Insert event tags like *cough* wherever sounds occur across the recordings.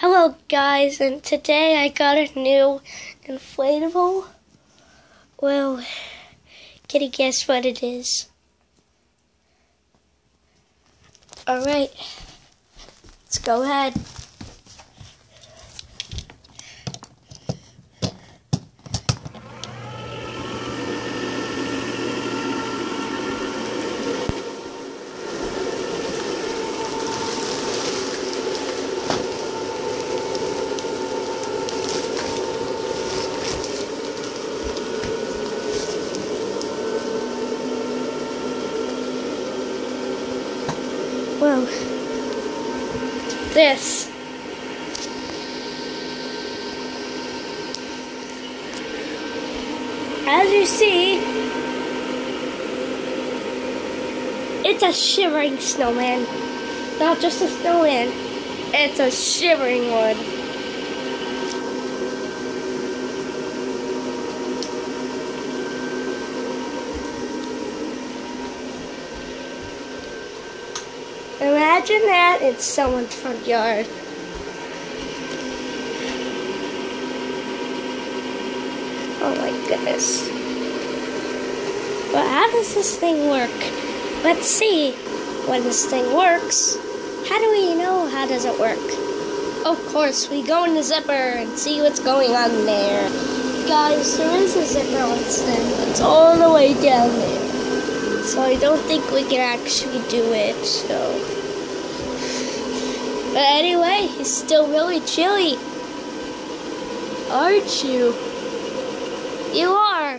Hello guys, and today I got a new inflatable. Well, can you guess what it is? Alright, let's go ahead. Well, this. As you see, it's a shivering snowman. Not just a snowman, it's a shivering one. Imagine that in someone's front yard. Oh my goodness. Well, how does this thing work? Let's see when this thing works. How do we know how does it work? Of course, we go in the zipper and see what's going on there. Guys, there is a zipper on this thing. It's all the way down there. So I don't think we can actually do it, so. But anyway, it's still really chilly. Aren't you? You are.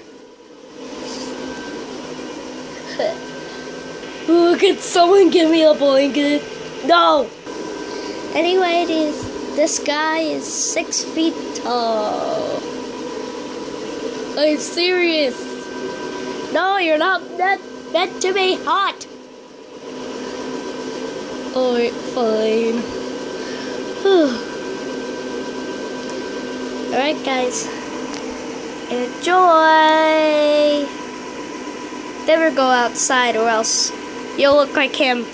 *laughs* Ooh, can someone give me a blanket? No. Anyway, it is. This guy is six feet tall. I'm serious. No, you're not meant, meant to be hot. Alright, fine. Guys. Enjoy! Never go outside or else you'll look like him.